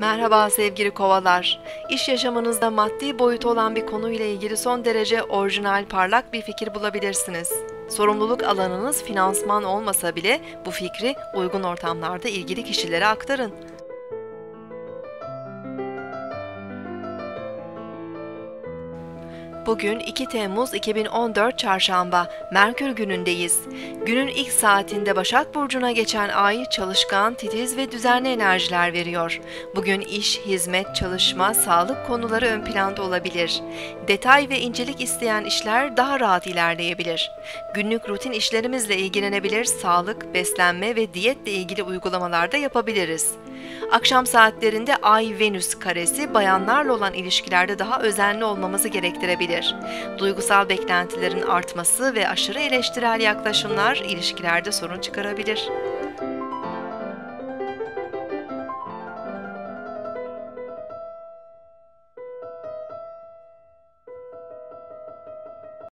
Merhaba sevgili kovalar. İş yaşamınızda maddi boyutu olan bir konuyla ilgili son derece orijinal, parlak bir fikir bulabilirsiniz. Sorumluluk alanınız finansman olmasa bile bu fikri uygun ortamlarda ilgili kişilere aktarın. Bugün 2 Temmuz 2014 Çarşamba, Merkür günündeyiz. Günün ilk saatinde Başak Burcu'na geçen ay çalışkan, titiz ve düzenli enerjiler veriyor. Bugün iş, hizmet, çalışma, sağlık konuları ön planda olabilir. Detay ve incelik isteyen işler daha rahat ilerleyebilir. Günlük rutin işlerimizle ilgilenebilir, sağlık, beslenme ve diyetle ilgili uygulamalarda yapabiliriz. Akşam saatlerinde Ay-Venüs karesi bayanlarla olan ilişkilerde daha özenli olmamızı gerektirebilir. Duygusal beklentilerin artması ve aşırı eleştirel yaklaşımlar ilişkilerde sorun çıkarabilir.